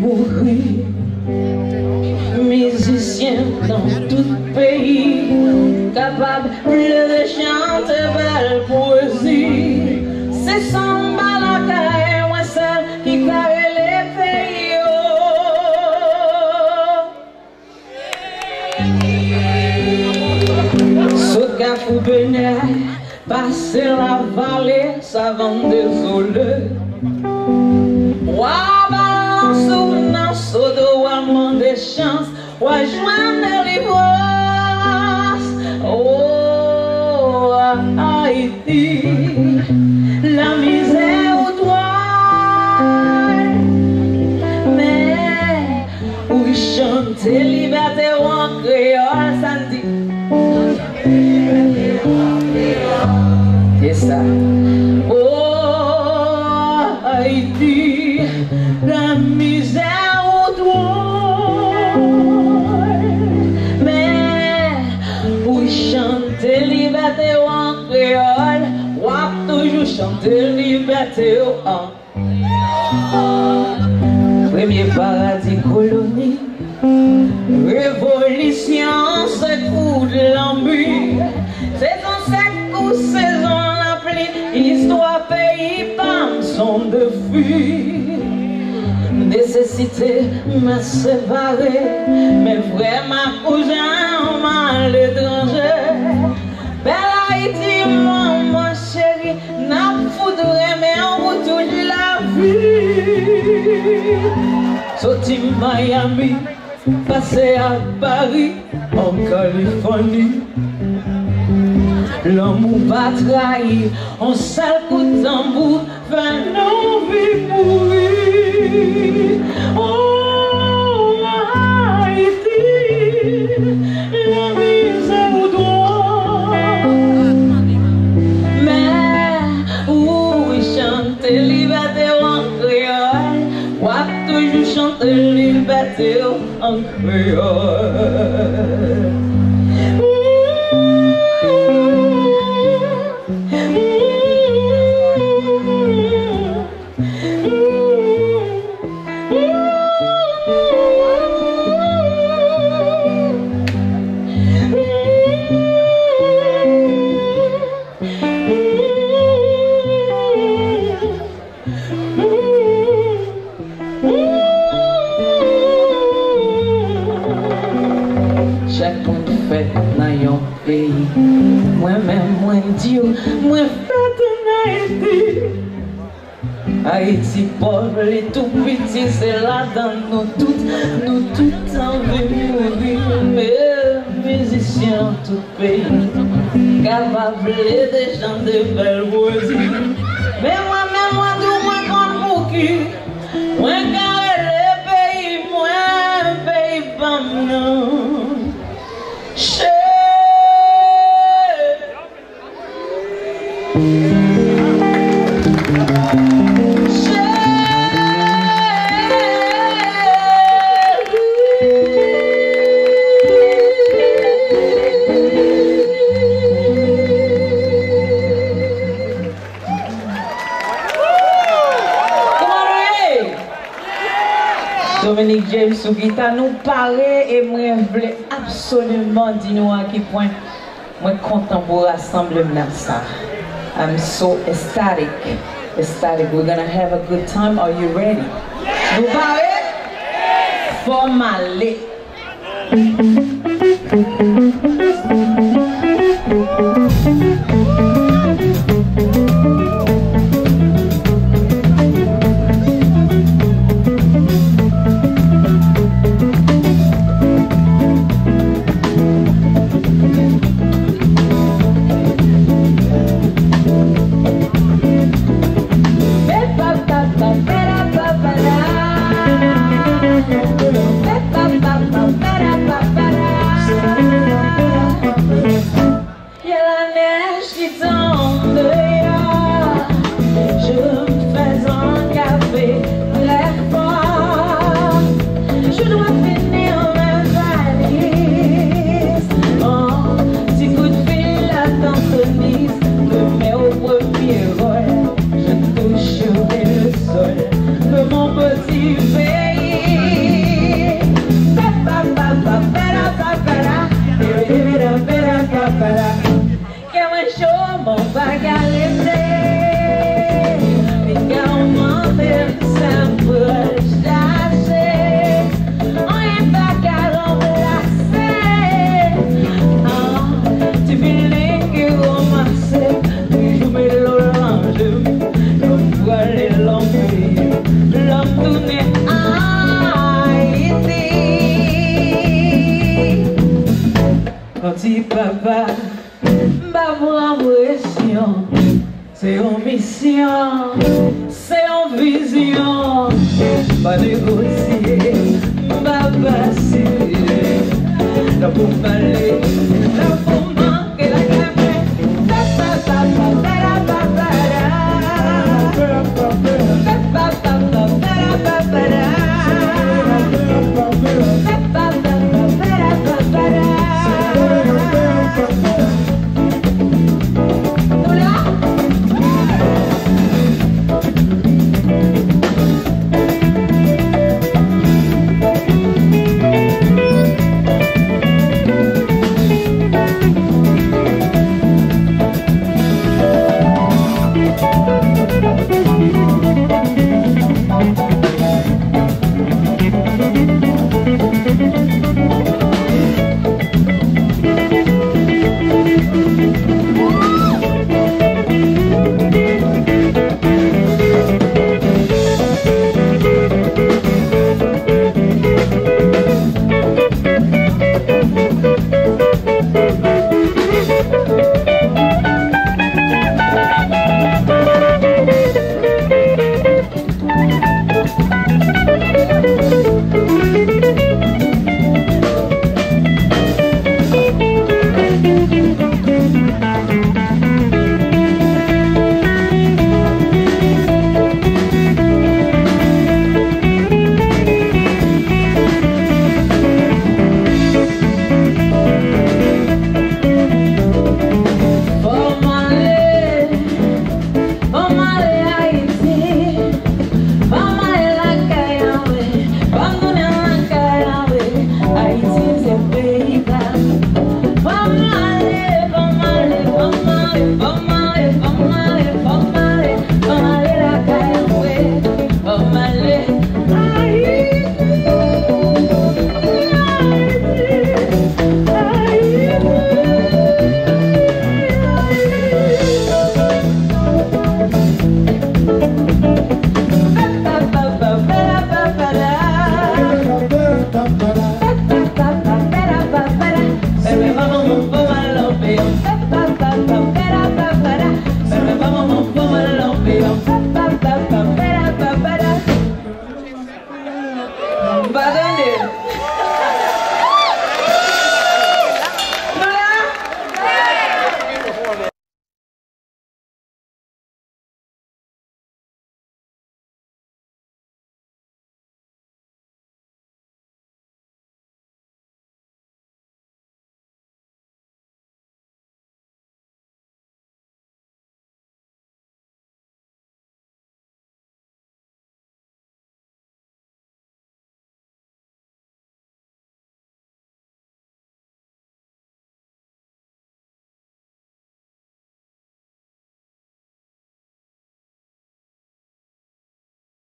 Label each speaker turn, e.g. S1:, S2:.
S1: mourir. Musicien dans tout pays, capable de chanter belle poésie. C'est sans balaka et moi seul qui carré les pays. Ce cafou béné, passer la vallée, ça va désolé. Oh, Haïti, la misère au doigt. Mais pour chanter liberté en créole, a toujours chanter liberté en Premier paradis colonie, révolution, c'est coup de l'embut. C'est dans cette coup saison histoire pays, pas son de fuir. Nécessité me séparer, mes frères, ma cousin, mal étranger. Belle Haïti, maman chérie, n'a foudré, mais on vous touche la vie. Sorti Miami, passé à Paris, en Californie. L'amou pa trahi An sal kout tambou Fè nan vi pou vi Oh ma Haiti La vi se ou doan Mè ou chante Liberté ou an kreol Wap toujou chante Liberté ou an kreol en Haïti Haïti pauvre et tout petit, c'est là dans nous toutes Nous toutes envie mourir Mais musiciens tout pays Capable de chanter belle poésie James sou gita nou pare e mwen vle absolument di nou an ki pwen mwen kontan pou rassemblem nan sa. I'm so ecstatic, ecstatic. We're gonna have a good time. Are you ready? Nou pare? Formale. papa bah, Ma impression C'est une mission C'est une vision. Ma négocier Ma passer. Là pour m'aller